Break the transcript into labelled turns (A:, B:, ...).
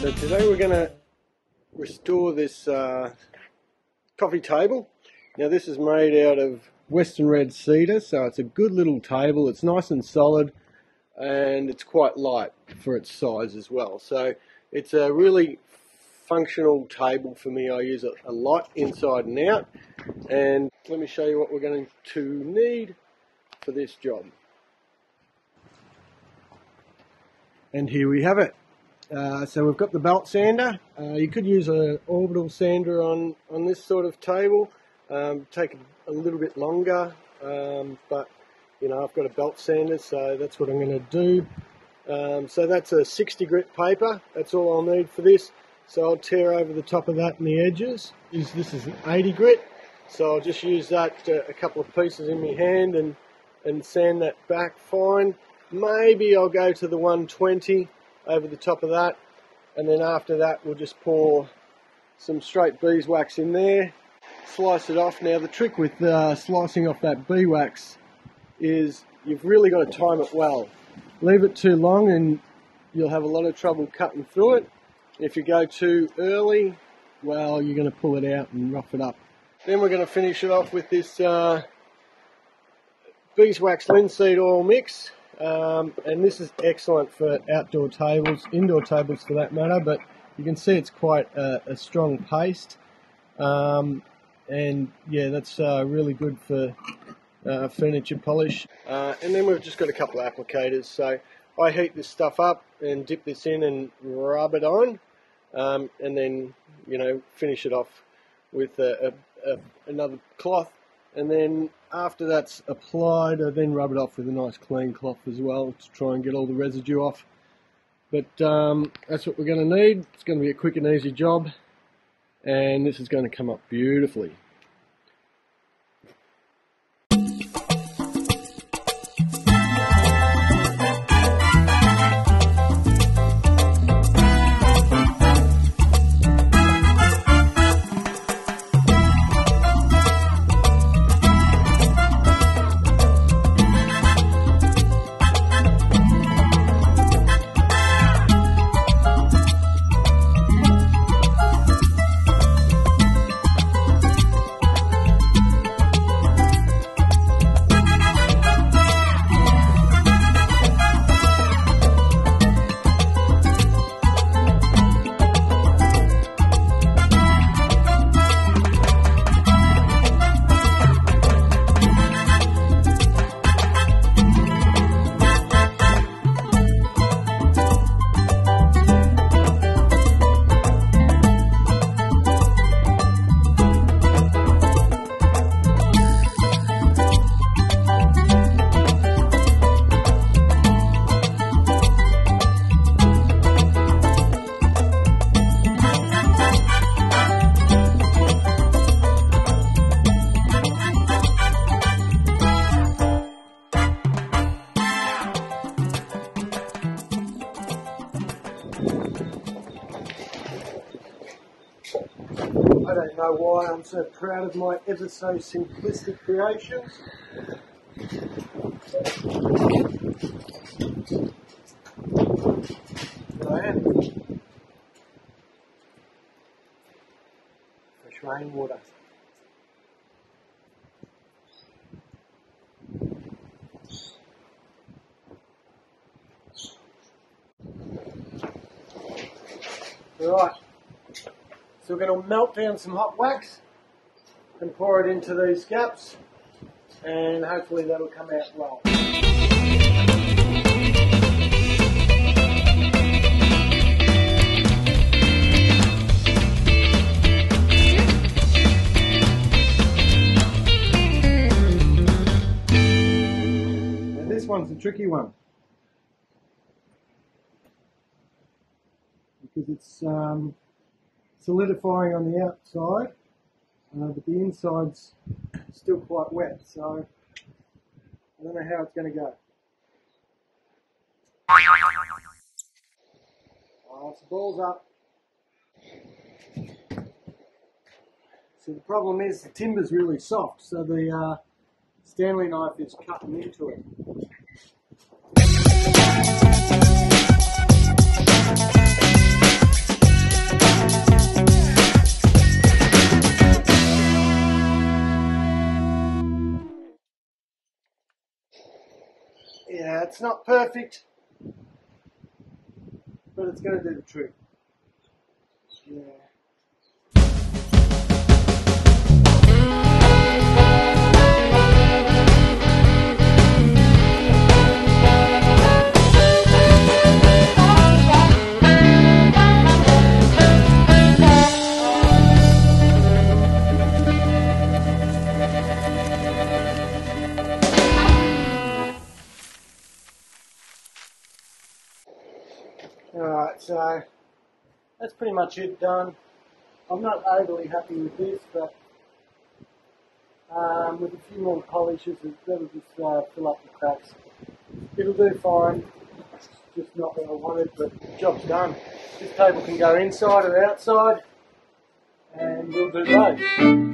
A: So today we're going to restore this uh, coffee table. Now this is made out of western red cedar, so it's a good little table. It's nice and solid and it's quite light for its size as well. So it's a really functional table for me. I use it a lot inside and out. And let me show you what we're going to need for this job. And here we have it. Uh, so we've got the belt sander. Uh, you could use an orbital sander on, on this sort of table. Um, take a, little bit longer, um, but you know I've got a belt sander, so that's what I'm going to do. Um, so that's a 60 grit paper. That's all I'll need for this. So I'll tear over the top of that and the edges. This is an 80 grit, so I'll just use that uh, a couple of pieces in my hand and and sand that back fine. Maybe I'll go to the 120 over the top of that. And then after that we'll just pour some straight beeswax in there. Slice it off. Now the trick with uh, slicing off that beeswax is you've really got to time it well. Leave it too long and you'll have a lot of trouble cutting through it. If you go too early well you're going to pull it out and rough it up. Then we're going to finish it off with this uh, beeswax linseed oil mix um, and this is excellent for outdoor tables, indoor tables for that matter, but you can see it's quite a, a strong paste. Um, and yeah, that's uh, really good for uh, furniture polish. Uh, and then we've just got a couple of applicators. So I heat this stuff up and dip this in and rub it on, um, and then you know finish it off with a, a, a, another cloth and then after that's applied I then rub it off with a nice clean cloth as well to try and get all the residue off. But um, that's what we're going to need. It's going to be a quick and easy job. And this is going to come up beautifully don't know why I'm so proud of my ever so simplistic creations. I am. Fresh rainwater. Right. So we're going to melt down some hot wax and pour it into these gaps and hopefully that'll come out well. And this one's a tricky one. Because it's um, solidifying on the outside, uh, but the inside's still quite wet, so I don't know how it's going to go. Oh, it's balls up. So the problem is the timber's really soft, so the uh, Stanley knife is cutting into it. It's not perfect, but it's going to do the trick. Yeah. So that's pretty much it done. I'm not overly happy with this, but um, with a few more polishes, that'll just uh, fill up the cracks. It'll do fine. It's just not what I wanted, but the job's done. This table can go inside or outside, and we'll do both.